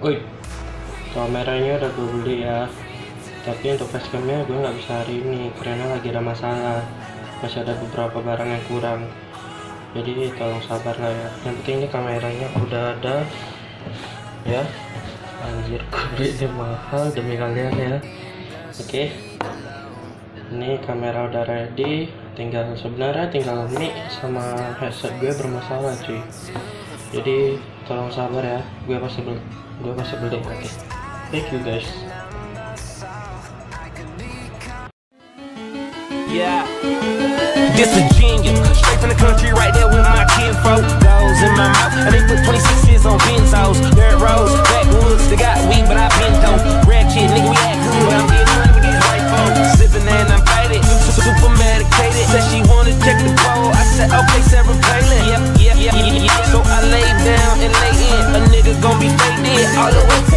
Wih, kameranya udah gue beli ya. Tapi untuk facecamnya gue nggak bisa hari ini karena lagi ada masalah. Masih ada beberapa barang yang kurang. Jadi tolong sabar lah ya. Yang penting ini kameranya udah ada. Ya, anjir gue beli ini mahal demi kalian ya. Oke, ini kamera udah ready. Tinggal sebenarnya tinggal mic sama headset gue bermasalah cuy. Jadi tolong sabar ya. Gue pasti beli gue masih beli oke okay. thank you guys Yeah. This a genius, straight from the country, right there with my kid folk. Goes in my mouth, and they put 26s on benzos. Dirt roads, backwoods, they got weed, but I been dope. Kid, nigga, we act good, but I'm getting money with these white folks. Sipping and I'm faded, super medicated. Said she wanna check the pole, I said, okay, Sarah Palin. All the way